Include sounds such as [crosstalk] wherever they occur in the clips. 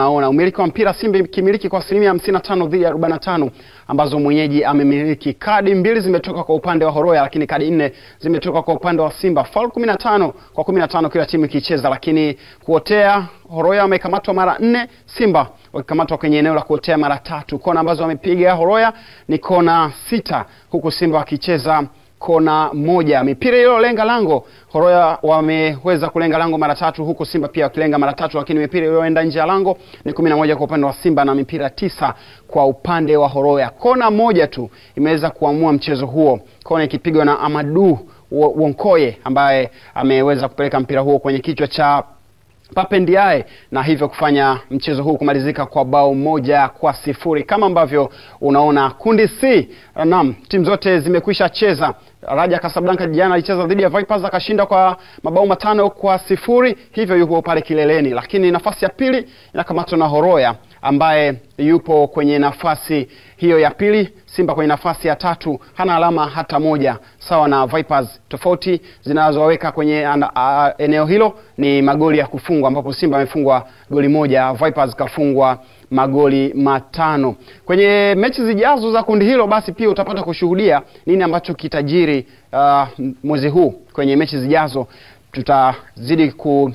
Naona umiliki wa mpira Simba kimiliki kwa asilimia 55 dhidi ya 45 ambazo mwenyeji amemiliki. Kadi mbili zimetoka kwa upande wa Horoya, lakini kadi nne zimetoka kwa upande wa Simba. Foul 15 kwa 15 kila timu ikicheza, lakini kuotea Horoya wamekamatwa mara nne, Simba wakikamatwa kwenye eneo la kuotea mara tatu. Kona ambazo wamepiga Horoya ni kona sita, huku Simba wakicheza kona moja. Mipira iliyolenga lango, Horoya wameweza kulenga lango mara tatu, huku Simba pia wakilenga mara tatu, lakini mipira iliyoenda nje ya lango ni kumi na moja kwa upande wa Simba na mipira tisa kwa upande wa Horoya. Kona moja tu imeweza kuamua mchezo huo, kona ikipigwa na Amadu Wonkoye ambaye ameweza kupeleka mpira huo kwenye kichwa cha Pape Ndiaye na hivyo kufanya mchezo huu kumalizika kwa bao moja kwa sifuri kama ambavyo unaona. Kundi C, naam, timu zote zimekwisha cheza. Raja Casablanca jana alicheza dhidi ya Vipers akashinda kwa mabao matano kwa sifuri, hivyo yupo pale kileleni, lakini nafasi ya pili inakamatwa na Horoya ambaye yupo kwenye nafasi hiyo ya pili. Simba kwenye nafasi ya tatu hana alama hata moja, sawa na Vipers. Tofauti zinazoweka kwenye ana, a, eneo hilo ni magoli ya kufungwa, ambapo Simba amefungwa goli moja, Vipers kafungwa magoli matano. Kwenye mechi zijazo za kundi hilo, basi pia utapata kushuhudia nini ambacho kitajiri uh, mwezi huu. Kwenye mechi zijazo tutazidi ku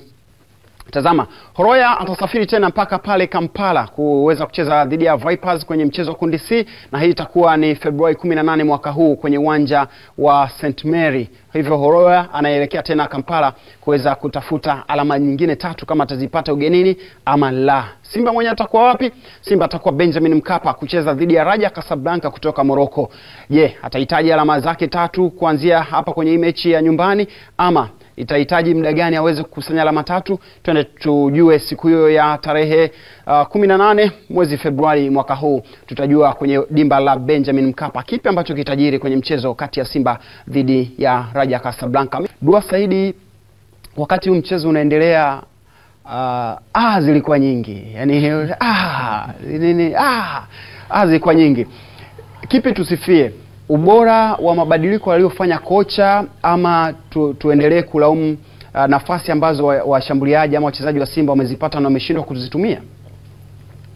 Tazama, Horoya atasafiri tena mpaka pale Kampala kuweza kucheza dhidi ya Vipers kwenye mchezo wa kundi C, na hii itakuwa ni Februari 18 mwaka huu kwenye uwanja wa St Mary. Hivyo Horoya anaelekea tena Kampala kuweza kutafuta alama nyingine tatu kama atazipata ugenini ama la. Simba mwenye atakuwa wapi? Simba atakuwa Benjamin Mkapa kucheza dhidi ya Raja Casablanca kutoka Morocco. Je, atahitaji alama zake tatu kuanzia hapa kwenye hii mechi ya nyumbani ama itahitaji muda gani aweze kukusanya alama tatu? Twende tujue siku hiyo ya tarehe uh, kumi na nane mwezi Februari mwaka huu, tutajua kwenye dimba la Benjamin Mkapa kipi ambacho kitajiri kwenye mchezo kati ya Simba dhidi ya Raja Casablanca. Dua Saidi, wakati huu mchezo unaendelea, uh, ah, zilikuwa nyingi yani, ah, nini, ah, ah, zilikuwa nyingi. Kipi tusifie ubora wa mabadiliko aliyofanya kocha ama tu, tuendelee kulaumu uh, nafasi ambazo washambuliaji wa ama wachezaji wa Simba wamezipata na wameshindwa kuzitumia?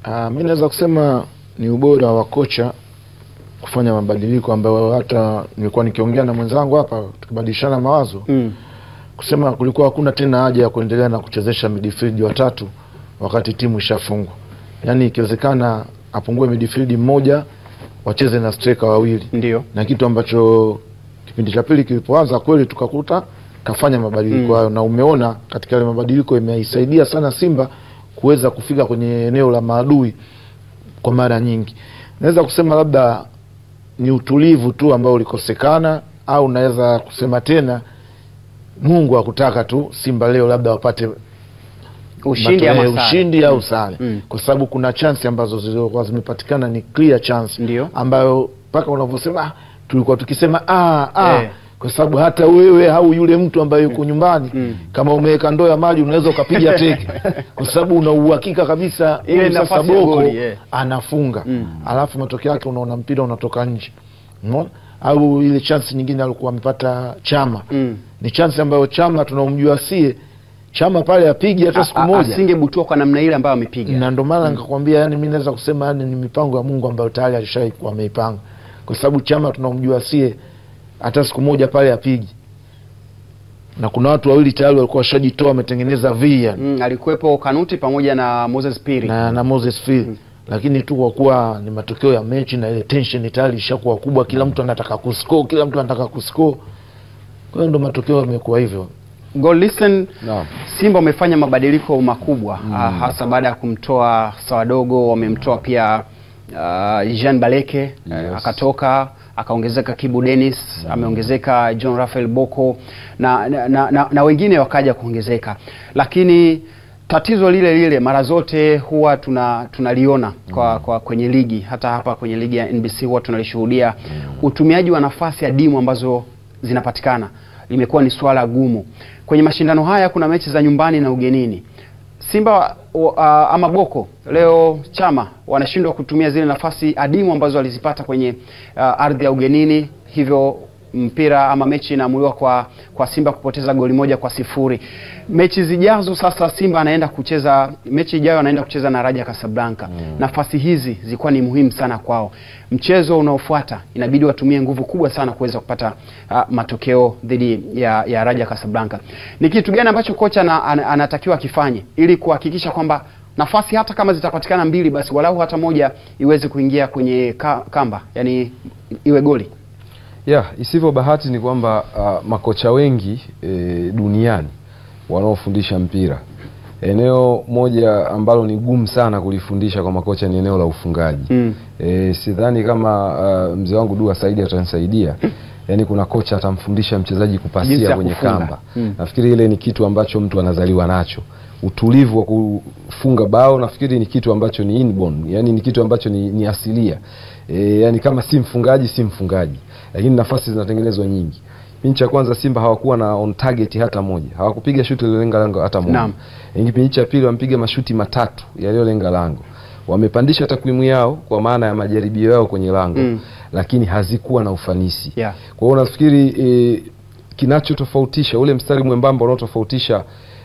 Uh, mi naweza kusema ni ubora wa kocha kufanya mabadiliko ambayo hata nilikuwa nikiongea na mwenzangu hapa tukibadilishana mawazo Mm. kusema kulikuwa hakuna tena haja ya kuendelea na kuchezesha midfield watatu wakati timu ishafungwa. Yaani ikiwezekana apungue midfield mmoja wacheze na striker wawili Ndio. na kitu ambacho kipindi cha pili kilipoanza kweli tukakuta kafanya mabadiliko hayo Mm. hayo na umeona katika yale mabadiliko imeisaidia sana Simba kuweza kufika kwenye eneo la maadui kwa mara nyingi. Naweza kusema labda ni utulivu tu ambao ulikosekana, au naweza kusema tena Mungu akutaka tu Simba leo labda wapate Ushindi ya ama ushindi au sare Mm. kwa sababu kuna chance ambazo zilizokuwa zimepatikana ni clear chance Ndiyo. ambayo mpaka unavyosema "Ah, tulikuwa tukisema ah, ah, Eh. kwa sababu hata wewe au yule mtu ambaye yuko nyumbani Mm. kama umeweka ndoo ya maji unaweza ukapiga teke [laughs] kwa sababu una uhakika kabisa Ile sasa nafasi Boko eh. anafunga Mm. alafu matokeo yake unaona mpira unatoka nje unaona au ile chance nyingine alikuwa amepata Chama Mm. ni chance ambayo Chama tunaomjua sie Chama pale apigi hata siku moja Asingebutua kwa namna ile ambayo amepiga. na ndio maana nikakwambia, yani mimi naweza kusema yani ni mipango ya Mungu ambayo tayari alishaikuwa ameipanga, kwa sababu Chama tunamjua sie hata siku moja pale apigi, na kuna watu wawili tayari walikuwa washajitoa wametengeneza V yani, Mm, alikuwepo Kanuti pamoja na Moses Piri. na, na Moses Piri mm. lakini tu kwa kuwa ni matokeo ya mechi na ile tension tayari ishakuwa kubwa, kila mtu anataka kuscore, kila mtu anataka kuscore, kwa hiyo ndo matokeo yamekuwa hivyo. Goal listen, Naam. Simba wamefanya mabadiliko makubwa mm. ah, hasa baada ya kumtoa Sawadogo, wamemtoa pia uh, Jean Baleke Yes. eh, akatoka akaongezeka Kibu Dennis mm. ameongezeka John Rafael Boko na, na, na, na, na wengine wakaja kuongezeka, lakini tatizo lile lile mara zote huwa tuna tunaliona kwa, kwa kwenye ligi hata hapa kwenye ligi ya NBC huwa tunalishuhudia utumiaji wa nafasi ya dimu ambazo zinapatikana limekuwa ni swala gumu kwenye mashindano haya. Kuna mechi za nyumbani na ugenini. Simba uh, ama Boko leo Chama wanashindwa kutumia zile nafasi adimu ambazo walizipata kwenye uh, ardhi ya ugenini, hivyo mpira ama mechi inaamuliwa kwa kwa Simba kupoteza goli moja kwa sifuri. Mechi zijazo sasa Simba anaenda kucheza mechi ijayo anaenda kucheza na Raja Casablanca. mm. Nafasi hizi zilikuwa ni muhimu sana kwao. Mchezo unaofuata inabidi watumie nguvu kubwa sana kuweza kupata uh, matokeo dhidi ya, ya Raja Casablanca. Ni kitu gani ambacho kocha na, an, anatakiwa akifanye ili kuhakikisha kwamba nafasi hata kama zitapatikana mbili basi walau hata moja iweze kuingia kwenye ka, kamba yani iwe goli ya isivyo bahati ni kwamba uh, makocha wengi e, duniani wanaofundisha mpira. Eneo moja ambalo ni gumu sana kulifundisha kwa makocha ni eneo la ufungaji. Mm. e, sidhani kama uh, mzee wangu Dua Saidi atanisaidia. Yaani kuna kocha atamfundisha mchezaji kupasia kwenye kufunga. kamba. Mm. nafikiri ile ni kitu ambacho mtu anazaliwa nacho. Utulivu wa kufunga bao nafikiri ni kitu ambacho ni inborn. Yani ni kitu ambacho ni, ni asilia e, yani kama si mfungaji si mfungaji. Lakini nafasi zinatengenezwa nyingi. Kipindi cha kwanza simba hawakuwa na on target hata moja. Hawakupiga shuti lilolenga lango hata moja. Kipindi cha pili wamepiga mashuti matatu yaliyolenga lango. Wamepandisha takwimu yao kwa maana ya majaribio yao kwenye lango Mm. lakini hazikuwa na ufanisi. Yeah. kwa hiyo nafikiri e, kinachotofautisha ule mstari mwembamba unaotofautisha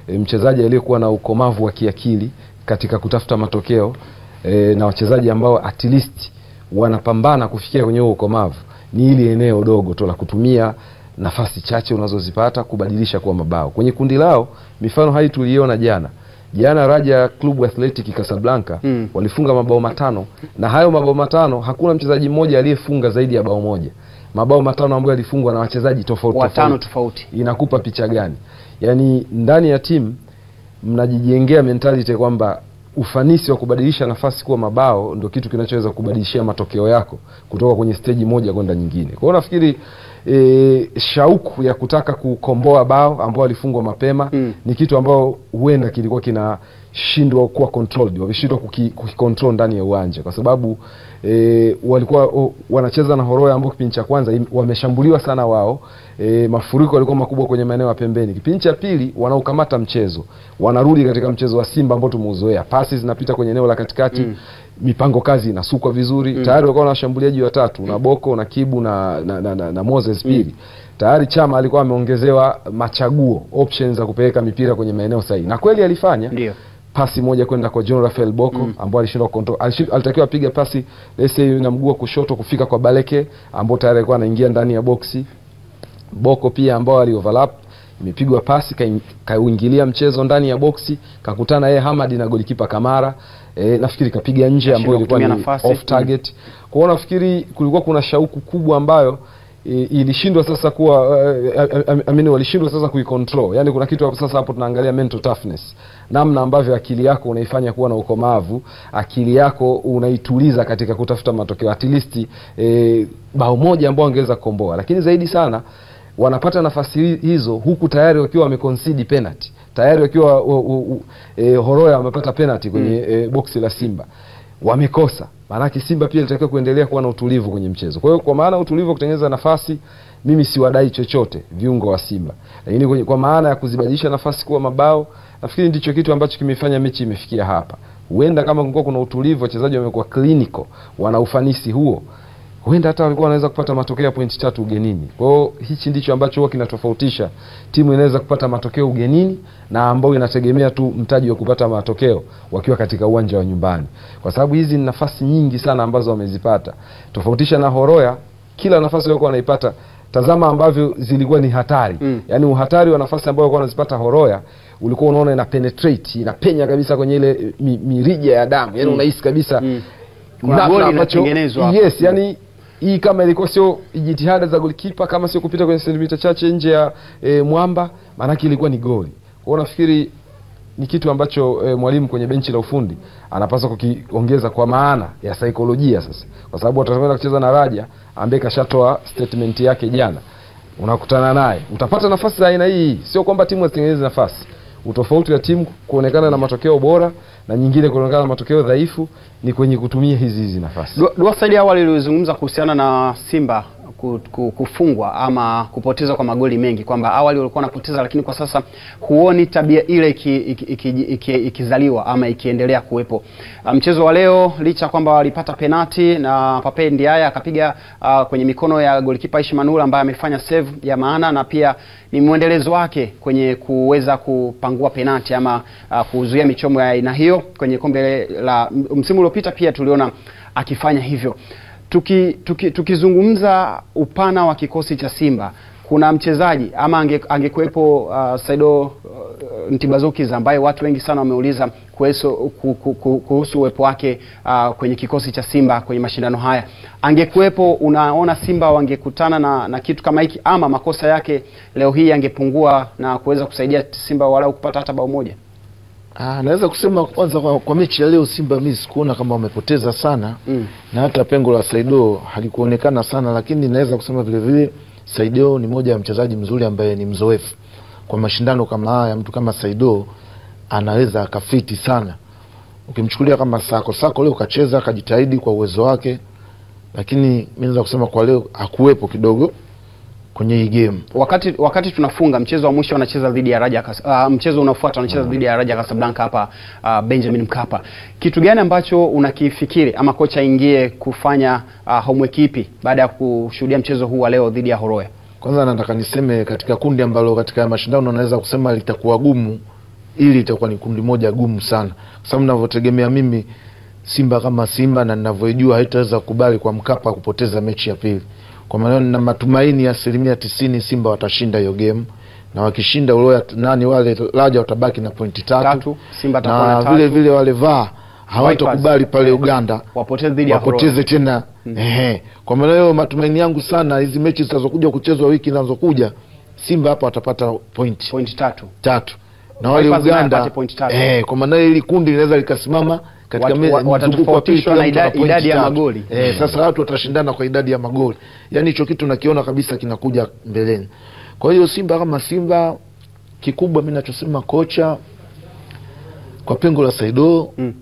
e, mchezaji aliyekuwa na ukomavu wa kiakili katika kutafuta matokeo e, na wachezaji ambao at least wanapambana kufikia kwenye huo ukomavu. Ni ili eneo dogo tu la kutumia nafasi chache unazozipata kubadilisha kuwa mabao. Kwenye kundi lao mifano hai tuliona jana. Jana raja club athletic casablanca Mm. walifunga mabao matano na hayo mabao matano hakuna mchezaji mmoja aliyefunga zaidi ya bao moja. Mabao matano ambayo yalifungwa na wachezaji tofauti watano tofauti. tofauti. Inakupa picha gani? Yaani ndani ya timu mnajijengea mentality kwamba ufanisi wa kubadilisha nafasi kuwa mabao ndio kitu kinachoweza kubadilishia matokeo yako kutoka kwenye steji moja kwenda nyingine. Kwa hiyo nafikiri e, shauku ya kutaka kukomboa bao ambao alifungwa mapema Mm. ni kitu ambao huenda kilikuwa kinashindwa kuwa controlled wameshindwa kuki- kukicontrol ndani ya uwanja kwa sababu e, walikuwa o, wanacheza na horoya ambao kipindi cha kwanza wameshambuliwa sana wao e, mafuriko yalikuwa makubwa kwenye maeneo ya pembeni kipindi cha pili wanaukamata mchezo wanarudi katika mchezo wa simba ambao tumeuzoea pasi zinapita kwenye eneo la katikati Mm. Mipango kazi inasukwa vizuri. Mm. tayari walikuwa na washambuliaji watatu na boko na kibu na, na, na, na, na moses pili tayari chama alikuwa ameongezewa machaguo options za kupeleka mipira kwenye maeneo sahihi. Na kweli alifanya. Ndio. Pasi moja kwenda kwa John Rafael Boko mm. ambao alishindwa control. Alitakiwa apige pasi let's say na mguu wa kushoto kufika kwa Baleke ambao tayari alikuwa anaingia ndani ya boksi Boko pia ambao ali overlap imepigwa pasi kauingilia ka mchezo ndani ya boksi kakutana yeye Hamad na golikipa Kamara e, nafikiri kapiga nje ambayo ilikuwa ni off target. Kwa hiyo nafikiri kulikuwa kuna shauku kubwa ambayo e, ilishindwa sasa kuwa e, I mean, walishindwa sasa kuicontrol. Yani kuna kitu hapo sasa hapo tunaangalia mental toughness. Namna ambavyo akili yako unaifanya kuwa na ukomavu akili yako unaituliza katika kutafuta matokeo at least e, bao moja ambao angeweza kukomboa. Lakini zaidi sana wanapata nafasi hizo huku tayari wakiwa wamekonsidi penalty. Tayari wakiwa e, horoya wamepata penalty kwenye mm. e, boksi la simba. Wamekosa. Maanake simba pia ilitakiwa kuendelea kuwa na utulivu kwenye mchezo. Kwa hiyo kwa maana utulivu wa kutengeneza nafasi mimi siwadai chochote viungo wa simba. Lakini kwa maana ya kuzibadilisha nafasi kuwa mabao nafikiri ndicho kitu ambacho kimefanya mechi imefikia hapa. Huenda kama kungekuwa kuna utulivu wachezaji wamekuwa clinical wana ufanisi huo huenda hata walikuwa wanaweza kupata matokeo ya pointi tatu ugenini. Kwa hiyo hichi ndicho ambacho huwa kinatofautisha. Timu inaweza kupata matokeo ugenini na ambayo inategemea tu mtaji wa kupata matokeo wakiwa katika uwanja wa nyumbani. Kwa sababu hizi ni nafasi nyingi sana ambazo wamezipata. Tofautisha na horoya kila nafasi walikuwa wanaipata tazama ambavyo zilikuwa ni hatari. Mm. yaani uhatari wa nafasi ambayo walikuwa wanazipata horoya ulikuwa unaona ina penetrate inapenya kabisa kwenye ile mi, mirija ya damu. Yaani Mm. unahisi kabisa Mm. Kuna goli yes yani hii kama ilikuwa sio jitihada za golikipa kama sio kupita kwenye sentimita chache nje ya e, mwamba maanake ilikuwa ni goli. Kwa hiyo nafikiri ni kitu ambacho e, mwalimu kwenye benchi la ufundi anapaswa kukiongeza kwa maana ya saikolojia sasa. Kwa sababu watakwenda kucheza na raja ambaye kashatoa statement yake jana. Unakutana naye. Utapata nafasi za aina hii. Sio kwamba timu hazitengenezi nafasi utofauti wa timu kuonekana na matokeo bora na nyingine kuonekana na matokeo dhaifu ni kwenye kutumia hizi hizi nafasi. Dua- Dua awali ilizungumza kuhusiana na Simba kufungwa ama kupoteza kwa magoli mengi, kwamba awali walikuwa wanapoteza, lakini kwa sasa huoni tabia ile iki- iki- iki- iki- ikizaliwa ama ikiendelea kuwepo. Ah, Mchezo wa leo licha kwamba walipata penati na Pape Ndiaye akapiga uh, kwenye mikono ya golikipa Aishi Manula ambaye amefanya save ya maana na pia ni mwendelezo wake kwenye kuweza kupangua penati ama uh, kuzuia michomo ya aina hiyo kwenye kombe la msimu uliopita, pia tuliona akifanya hivyo. Tuki, tuki, tukizungumza upana wa kikosi cha Simba kuna mchezaji ama ange, angekuwepo uh, Saido uh, Ntibazuki ambaye watu wengi sana wameuliza kuhusu, ku- ku- ku- kuhusu uwepo wake uh, kwenye kikosi cha Simba kwenye mashindano haya. Angekuwepo, unaona Simba wangekutana na, na kitu kama hiki ama makosa yake leo hii yangepungua na kuweza kusaidia Simba walau kupata hata bao moja? Ah, naweza kusema kwanza kwa, kwa mechi ya leo Simba mimi sikuona kama wamepoteza sana Mm. na hata pengo la Saido halikuonekana sana, lakini naweza kusema vile vile Saido ni moja ya mchezaji mzuri ambaye ni mzoefu kwa mashindano kama haya. Mtu kama Saido anaweza akafiti sana. Ukimchukulia kama Sako, Sako leo kacheza akajitahidi kwa uwezo wake, lakini mimi naweza kusema kwa leo hakuwepo kidogo kwenye hii game. wakati wakati tunafunga mchezo wa mwisho wanacheza dhidi ya Raja uh, mchezo unaofuata wanacheza dhidi ya Raja Casablanca hapa uh, Benjamin Mkapa. Kitu gani ambacho unakifikiri ama kocha ingie kufanya uh, homework ipi baada ya kushuhudia mchezo huu wa leo dhidi ya Horoya? Kwanza nataka niseme katika kundi ambalo katika mashindano naweza kusema litakuwa gumu, ili itakuwa ni kundi moja gumu sana, kwa sababu ninavyotegemea mimi Simba kama Simba na ninavyojua haitaweza kukubali kwa Mkapa kupoteza mechi ya pili. Kwa maana na matumaini ya asilimia tisini Simba watashinda hiyo game, na wakishinda Uloya nani wale Raja watabaki na pointi tatu, Tatu, Simba na tatu. vile vile wale vaa hawatakubali pale Uganda. Wapoteze wapoteze tena. Ehe. Kwa maana hiyo matumaini yangu sana hizi mechi zitazokuja kuchezwa wiki zinazokuja Simba hapa watapata pointi. Point tatu. tatu. Na wale Uganda eh, kwa maana hiyo hili kundi linaweza likasimama watatofautishwa na idadi ya magoli. eh, sasa watu watashindana kwa idadi ya magoli, yaani hicho kitu nakiona kabisa kinakuja mbeleni. Kwa hiyo Simba kama Simba, kikubwa mi nachosema kocha kwa pengo la Saido Mm.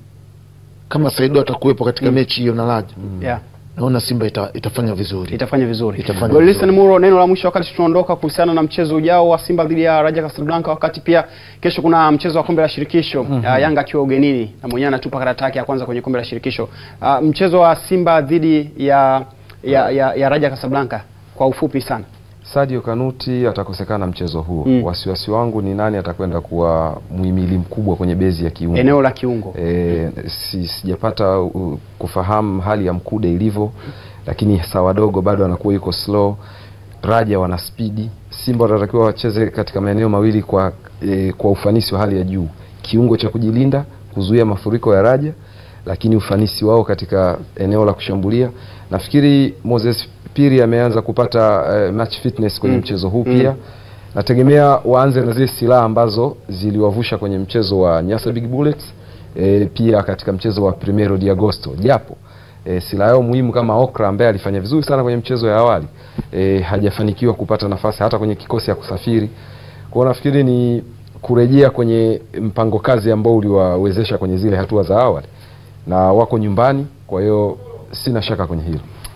kama Saido atakuwepo katika mm. mechi hiyo na Raja Yeah. Naona Simba ita, itafanya vizuri itafanya vizuri. Itafanya vizuri. Muro, neno la mwisho wakati tunaondoka kuhusiana na mchezo ujao wa Simba dhidi ya Raja Casablanca, wakati pia kesho kuna mchezo wa kombe la shirikisho mm -hmm. uh, Yanga akiwa ugenini na mwenyewe anatupa karata yake ya kwanza kwenye kombe la shirikisho. Uh, mchezo wa Simba dhidi ya ya, ya, ya Raja Casablanca kwa ufupi sana. Sadio Kanuti atakosekana mchezo huo Mm. Wasiwasi wangu ni nani atakwenda kuwa muhimili mkubwa kwenye bezi ya kiungo. Eneo la kiungo. E, si, sijapata uh, kufahamu hali ya Mkude ilivyo, lakini Sawadogo bado anakuwa yuko slow. Raja wana spidi. Simba watatakiwa wacheze katika maeneo mawili kwa e, kwa ufanisi wa hali ya juu, kiungo cha kujilinda, kuzuia mafuriko ya Raja, lakini ufanisi wao katika eneo la kushambulia. Nafikiri Moses Piri ameanza kupata uh, match fitness kwenye Mm. mchezo huu pia Mm. nategemea waanze na zile silaha ambazo ziliwavusha kwenye mchezo wa Nyasa Big Bullets e, pia katika mchezo wa Primero de Agosto, japo e, silaha yao muhimu kama Okra ambaye alifanya vizuri sana kwenye mchezo ya awali e, hajafanikiwa kupata nafasi hata kwenye kikosi ya kusafiri. Kwa nafikiri ni kurejea kwenye mpango kazi ambao uliwawezesha kwenye zile hatua za awali, na wako nyumbani, kwa hiyo sina shaka kwenye hilo.